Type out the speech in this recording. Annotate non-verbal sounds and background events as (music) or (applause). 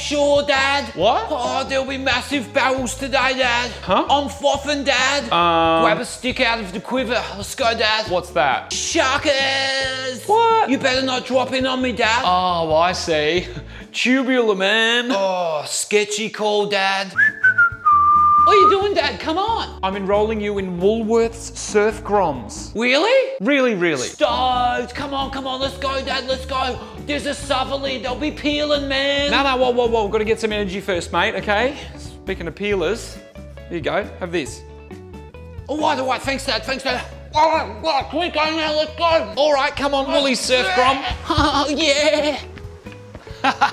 offshore, Dad. What? Oh, there'll be massive barrels today, Dad. Huh? I'm frothing, Dad. Um, Grab a stick out of the quiver. Let's go, Dad. What's that? Sharkers! What? You better not drop in on me, Dad. Oh, I see. (laughs) Tubular, man. Oh, sketchy call, Dad. What are you doing, Dad? Come on. I'm enrolling you in Woolworths Surf Groms. Really? Really, really. Stoked. Come on, come on. Let's go, Dad. Let's go. There's a southerly. They'll be peeling, man. No, no, whoa, whoa, whoa. We've got to get some energy first, mate, okay? Speaking of peelers, here you go. Have this. Right, all right. Thanks, Dad. Thanks, Dad. All right, all right. Can we go now? Let's go. All right, come on, Woolly Surf Grom. (laughs) Oh, yeah. (laughs)